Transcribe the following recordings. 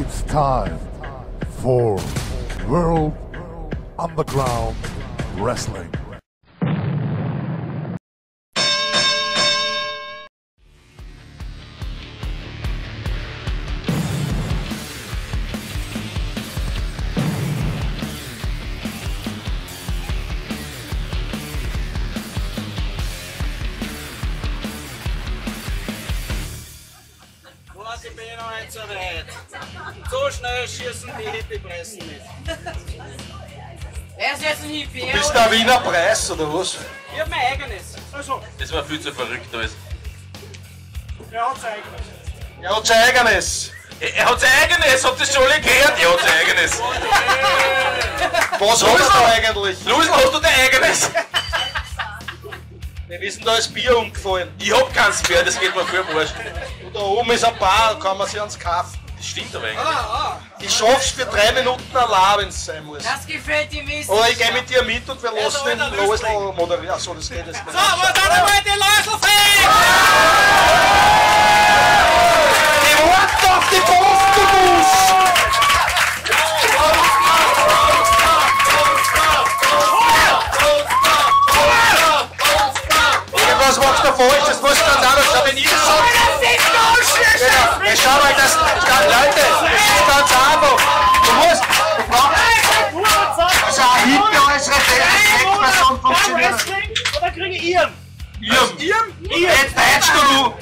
It's time for World Underground Wrestling. Warte, ich bin noch nicht so weit. So schnell schießen die Hippie-Pressen nicht. Er ist jetzt ein Hippie. Du bist der Wiener Preis oder was? Ich hab mein eigenes. Also, Das war viel zu verrückt alles. er hat sein eigenes. Er hat sein eigenes. Er, er hat sein eigenes, habt ihr das schon alle gehört? Er hat sein eigenes. Was hat er da eigentlich? Lusel, hast du dein eigenes? Wir wissen, da ist Bier umgefallen. Ich hab keins mehr, das geht mir voll wurscht. Und da oben ist ein Bar, kann man sich ans kaufen. Das stimmt aber eigentlich. Ich schaff's für drei Minuten allein, wenn's sein muss. Das gefällt ihm nicht. Oder ich geh mit dir mit und wir lassen den Losel moderieren. Achso, das geht jetzt nicht. So, wo sind einmal die Läuselfee? Die Worte auf die Post, du Mus! Irgendwas machst du falsch, das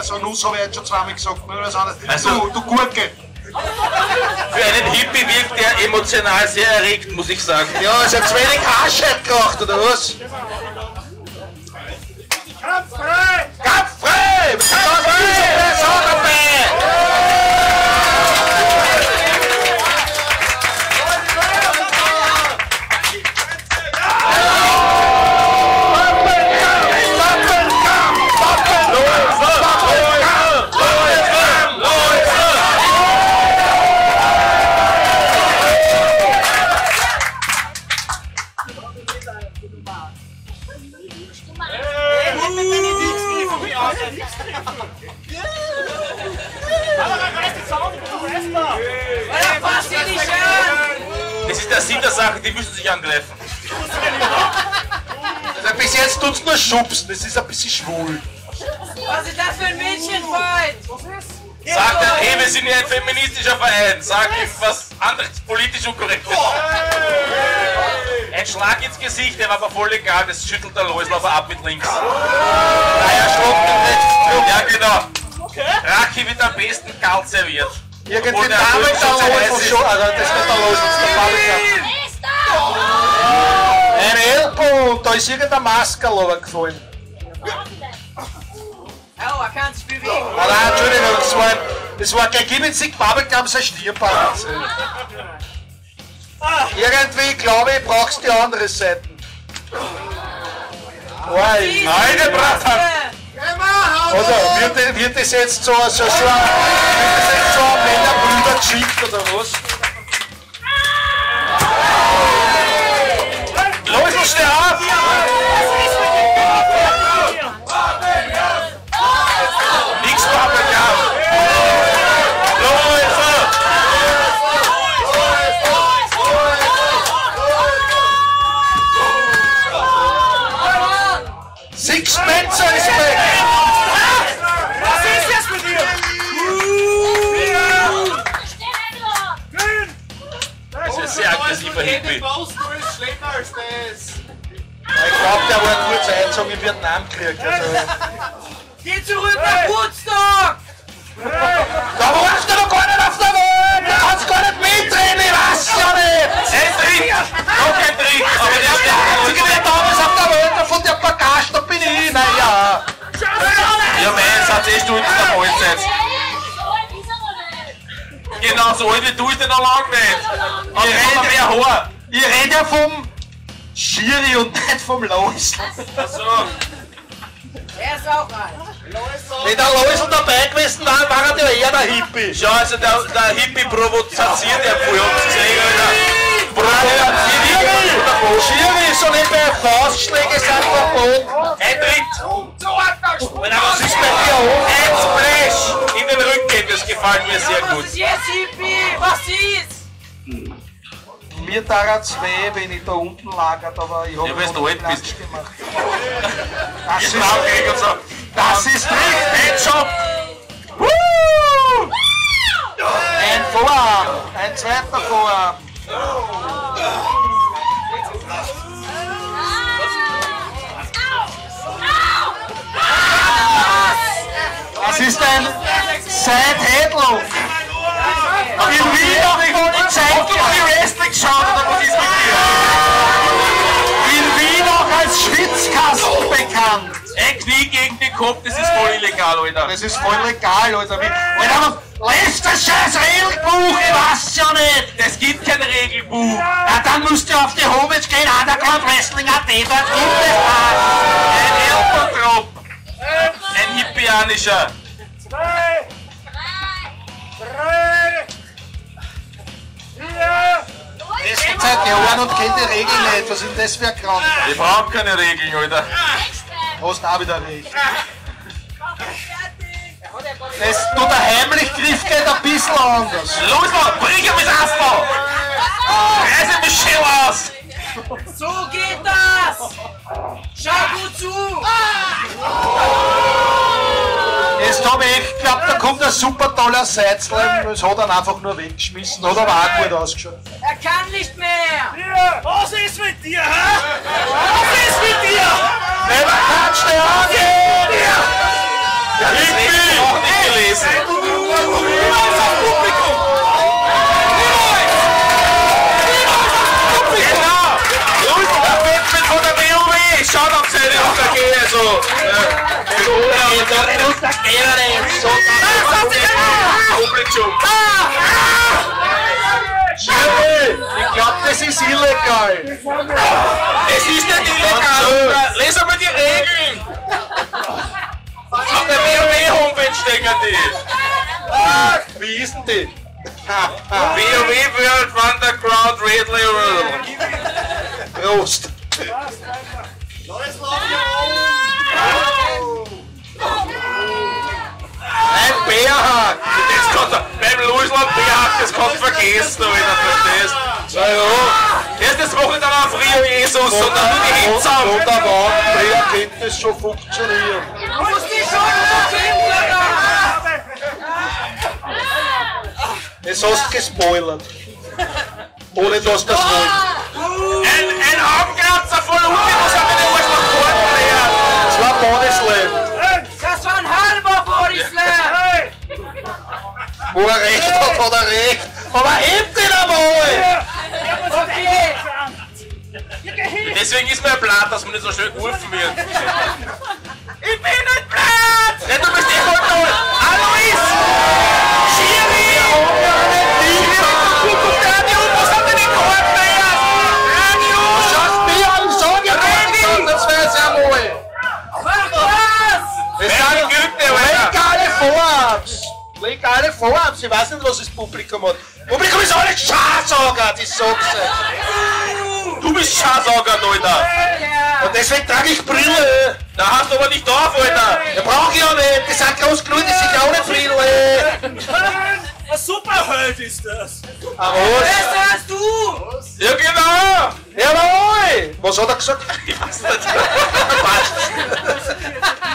Also Nuss habe ich jetzt schon zweimal gesagt, nur was anderes. Also- Du, du Gurke. Für einen Hippie wirkt er emotional sehr erregt, muss ich sagen. Ja, ist jetzt wenig Haarscheit gemacht, oder was? An. Das ist der Sinn der Sache, die müssen sich angreifen. Also bis jetzt tut's nur schubsen, das ist ein bisschen schwul. Was ist das für ein Mädchenfreund? Sag dann, hey, wir sind ja ein feministischer Verein. Sag ihm was anderes, politisch unkorrektes. Ein Schlag ins Gesicht, der war aber voll egal, das schüttelt der Läusel aber ab mit links. Rechts. Ja, genau. Rachi wird am besten kalt serviert. Irgendwie Obwohl der da schon also das ist nicht der ist der Fabrikant. Ein Ellbogen und da ist irgendein Maskerl runtergefallen. Oh, er kann sich bewegen. Ah, nein, Entschuldigung, das war, das war kein Gibbenzig Babelkamm, sein Stirnband. Irgendwie glaube ich, brauchst die andere Seite. Oi. Nein, der Bratan. Also, wird, wird das jetzt so, so, so, wird das jetzt so ein Männerbrüder-Geschichte oder was? Läusel, steh auf! Sehr aggressiver Hippie. Ich glaube, der war kurz Einzug in Vietnamkrieg. Also. Geh zurück nach Woodstock. Da warst du doch gar nicht auf der Welt! Du kannst gar nicht mitreden, ich weiß ja nicht! Ein Trick! Noch ein Trick! Aber der Der Einzige, der da ist auf der Welt, und von der Bagage, da bin ich, naja. Ja, mein, jetzt hat eh Stunden der Mahlzeit. Genau so alt wie du ist der noch lang nicht. Aber Ich rede- mehr Haar. Ich rede ja vom Schiri und nicht vom Lois. Also, Er ist auch alt. Wenn der Loisel dabei gewesen war, war er ja eher der Hippie. schau, also der, der Hippie provoziert ja voll, gesehen, Alter. Provoziert Schiri, so nicht bei Faustschläge sind verboten. Ein Tritt! Bei dir oben? Ein Splash in den Rücken, das gefällt mir sehr gut. Was ist? Mir tat es weh, wenn ich da unten lagert, aber ich habe Ja, weil du alt bist. gemacht. Das ist, und so. das ist richtig. Headshot! Ein Vorarm, ein zweiter Vorarm. Das ist ein Side-Headlock. In Wien habe ich wohl nicht Zeit Hast du mal die Wrestling geschaut oder was ist mit dir? In Wien auch als Schwitzkasten bekannt. Ein Knie gegen den Kopf, das ist voll illegal, Alter. Das ist voll legal, Alter. Wie- Alter, lässt das scheiß Regelbuch, ich weiß ja nicht. Es gibt kein Regelbuch. Ja, dann musst du auf die Homepage gehen, Underground Wrestling AT, dort gibt es das. Ein Elfentrop. Ein hippianischer. Seit Jahren und kennt die Regeln nicht. Was ist denn das für ein Kram? Wir brauchen keine Regeln, Alter. Hast auch wieder recht. Das, du, der Heimlich-Griff geht ein bisschen anders. Los, Mann, bring ihn mit Asphalt! Reiß mich schön aus! So geht das! Schau gut zu! Jetzt habe ich echt geglaubt, da kommt ein super toller Seitslein. Das hat er einfach nur weggeschmissen. Hat aber auch gut ausgeschaut. Er kann nicht mehr! Was ist mit dir, hä? Was ist mit dir? Nicht Quatsch, der Agi! Ich hab das Recht auch Publikum! Ich glaube, das ist illegal. Es ist nicht illegal! Lesen wir die Regeln! Auf der WoW-Homepage stecken die! Wie ist denn die? WoW World Underground Radio. Prost. Ein Bärhack. Das kannst du, beim Louisland Bärhack, das du vergessen, wenn du verstehst. Na ja. Erst das dann auf Rio Jesus und dann nur die Hits auf. Wunderbar. Wer kennt das schon funktionieren? Du musst dich schon überfinden! Jetzt hast du gespoilert. Ohne dass das wolltest. Ein, ein Augenkratzer voll Hunde, was hat meine Arschloch gehalten? Das war Bodyslam. Das Wo er recht hat, hat er recht. Aber hebt ihn einmal! Okay! Deswegen ist mir blatt, dass man nicht so schnell gerufen wird. Ich bin nicht blatt! Ja, du bist eh voll toll! Vorabs. Legale Vorabs. Ich weiß nicht, was das Publikum hat. Publikum ist alles Schadsager, das sag's. Du bist Schasauger, Alter! Und deswegen trage ich Brille. Da hast du aber nicht auf, Alter! Ja, brauch ich ja nicht. Die sind groß genug, die sind ja ohne Brille. Ein Superheld ist das. Aber was? Besser als du! Ja, genau! Jawohl. Was hat er gesagt? Ich weiß nicht.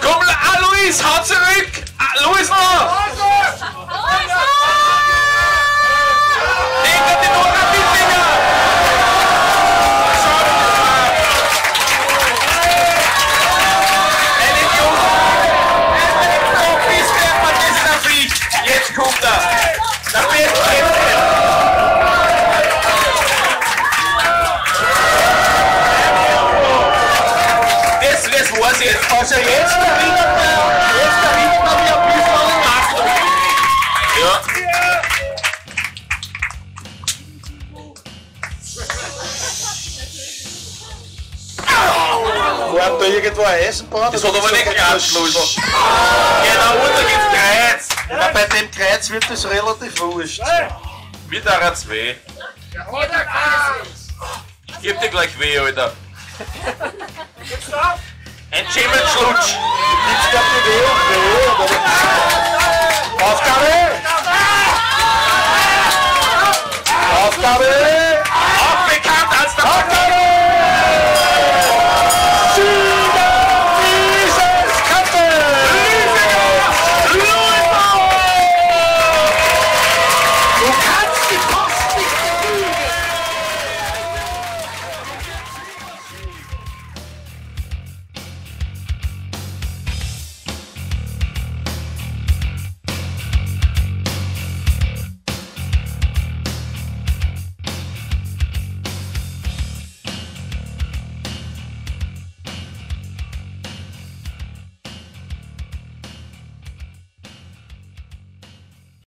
Komm, Alois, hau zurück! Ah, Luis noch! Das war's jetzt. Also jetzt erinnert er, jetzt erinnert er mich ein bisschen an den Master. Ja. War da irgendwo ein Eisenbahn? Das hat aber nicht geklappt, Luis. Genau, unter gibt's Kreuz. Ja, bei dem Kreuz wird das relativ wurscht. Wie der hat's weh. Gib dir gleich weh, Alter. Ein En Simon Sloets. Dit stapt in de heel, de heel, dat